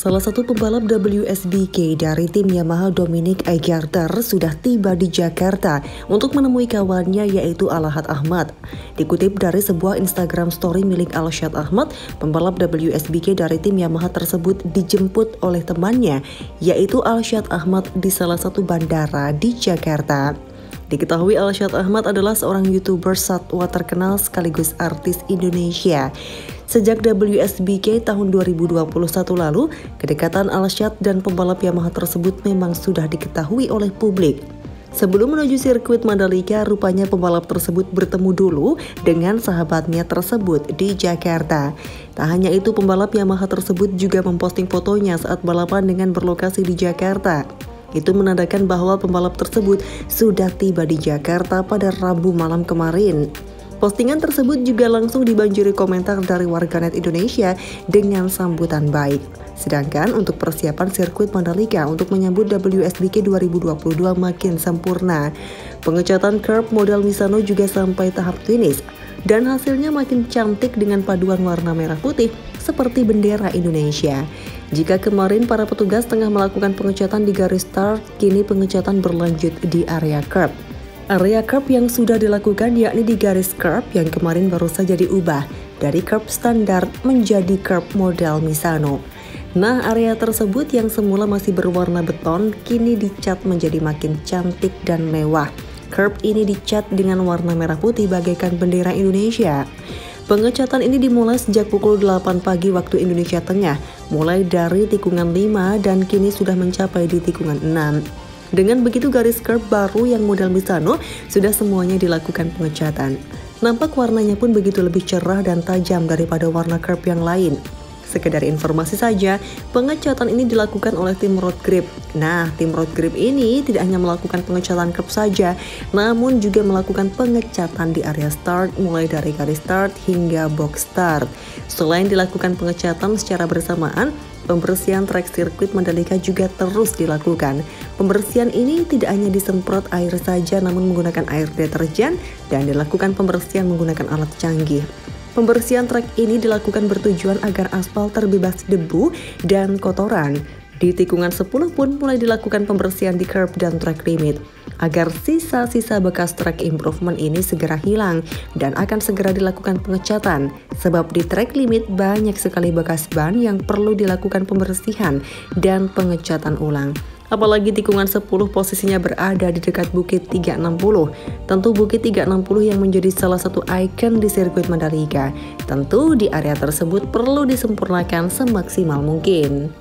Salah satu pembalap WSBK dari tim Yamaha Dominic Egerter sudah tiba di Jakarta untuk menemui kawannya yaitu Alahat Ahmad. Dikutip dari sebuah Instagram story milik Alshad Ahmad, pembalap WSBK dari tim Yamaha tersebut dijemput oleh temannya yaitu Alshad Ahmad di salah satu bandara di Jakarta. Diketahui Alshad Ahmad adalah seorang YouTuber satwa terkenal sekaligus artis Indonesia. Sejak WSBK tahun 2021 lalu, kedekatan Alshad dan pembalap Yamaha tersebut memang sudah diketahui oleh publik. Sebelum menuju sirkuit Mandalika, rupanya pembalap tersebut bertemu dulu dengan sahabatnya tersebut di Jakarta. Tak hanya itu, pembalap Yamaha tersebut juga memposting fotonya saat balapan dengan berlokasi di Jakarta. Itu menandakan bahwa pembalap tersebut sudah tiba di Jakarta pada Rabu malam kemarin. Postingan tersebut juga langsung dibanjiri komentar dari warganet Indonesia dengan sambutan baik. Sedangkan untuk persiapan sirkuit Mandalika untuk menyambut WSBK 2022 makin sempurna. Pengecatan curb model Misano juga sampai tahap finish dan hasilnya makin cantik dengan paduan warna merah putih seperti bendera Indonesia. Jika kemarin para petugas tengah melakukan pengecatan di garis start, kini pengecatan berlanjut di area curb. Area curb yang sudah dilakukan yakni di garis curb yang kemarin baru saja diubah dari curb standar menjadi curb model Misano. Nah, area tersebut yang semula masih berwarna beton kini dicat menjadi makin cantik dan mewah. Curb ini dicat dengan warna merah putih bagaikan bendera Indonesia. Pengecatan ini dimulai sejak pukul 8 pagi waktu Indonesia Tengah, mulai dari tikungan 5 dan kini sudah mencapai di tikungan 6. Dengan begitu garis curb baru yang model Misano sudah semuanya dilakukan pengecatan. Nampak warnanya pun begitu lebih cerah dan tajam daripada warna curb yang lain. Sekedar informasi saja, pengecatan ini dilakukan oleh tim Road Grip. Nah, tim Road Grip ini tidak hanya melakukan pengecatan curb saja, namun juga melakukan pengecatan di area start mulai dari garis start hingga box start. Selain dilakukan pengecatan secara bersamaan, Pembersihan trek sirkuit Mandalika juga terus dilakukan. Pembersihan ini tidak hanya disemprot air saja namun menggunakan air deterjen dan dilakukan pembersihan menggunakan alat canggih. Pembersihan trek ini dilakukan bertujuan agar aspal terbebas debu dan kotoran. Di tikungan 10 pun mulai dilakukan pembersihan di curb dan track limit agar sisa-sisa bekas track improvement ini segera hilang dan akan segera dilakukan pengecatan sebab di track limit banyak sekali bekas ban yang perlu dilakukan pembersihan dan pengecatan ulang. Apalagi tikungan 10 posisinya berada di dekat Bukit 360. Tentu Bukit 360 yang menjadi salah satu ikon di sirkuit Mandalika. Tentu di area tersebut perlu disempurnakan semaksimal mungkin.